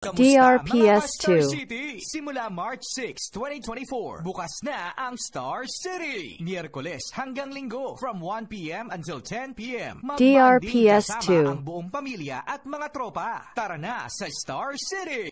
Kamusta, DRPS2. City? Simula March 6, 2024, bukas na ang Star City. Miyerkules hanggang linggo from 1pm until 10pm. DRPS2. ang buong pamilya at mga tropa. Tara na sa Star City!